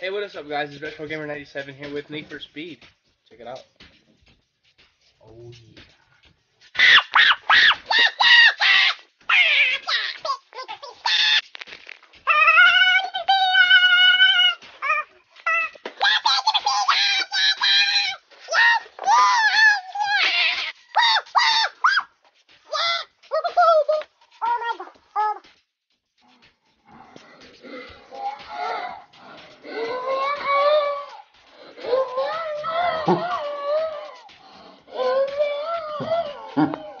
Hey, what is up, guys? It's Retro Gamer 97 here with Need for Speed. Check it out. Oh yeah. Ha ha ha.